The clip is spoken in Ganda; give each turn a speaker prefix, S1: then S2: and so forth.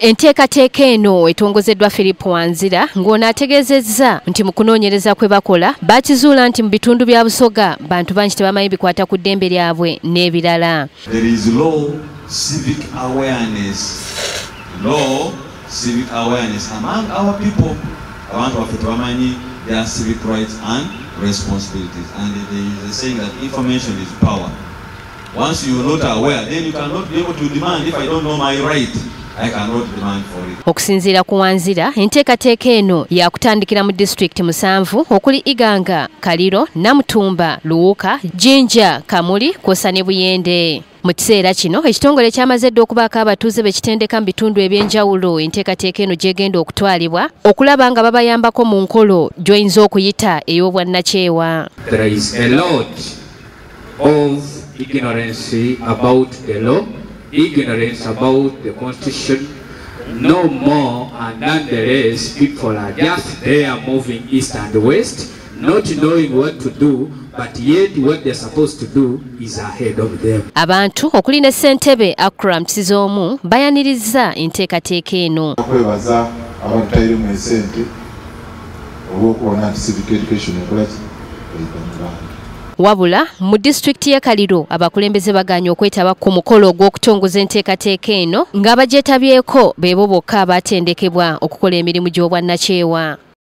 S1: enteekateeka eno etongozeddwa philip wanzira ng'ono ategeezezza nti mu kunoonyereza kwe bakola bakizuula nti mu bitundu bya busoga bantu bangi tebamanyi bikwata ku ddembe lyabwe n'ebirala.
S2: Abantu baffe tebamanyi their civic rights and responsibilities. And there is a saying that information is power. Once you are not aware, then you cannot be able to demand if I don't know my right. I cannot demand for it.
S1: okusinziira ku wanzira enteekateeka eno yakutandikira mu disitulikiti musanvu okuli iganga kaliro namutumba luwuka jinja kamuli kwosa ne buyende mu kiseera kino ekitongole kyamaze dda okubaako abatuuze bekitendeka mu bitundu ebyenjawulo enteekateeka eno gyegenda okutwalibwa okulaba nga babayambako mu nkolo gy'oyinza okuyita ey'obwannakyewa
S3: of ignorance about the law, ignorance about the constitution. No more, and nonetheless, people are just there moving east and west, not knowing what to do, but yet what they're supposed to do is ahead of them.
S1: abantu okuli ne ssentebe akram kisizoomu bayanirizza enteekateeka eno
S4: okwebaza abatutairemu esente olw'okuwona nti civic education ekola ki eita mu bantu
S1: wabula mu disitulikiti y'e kaliro abakulembeze baganye okwetaba ku mukolo ogw'okutongoza enteekateeka eno ng'abagyetabyeko beebo bokka abaatendekebwa okukola emirimu gy'obwannakyewa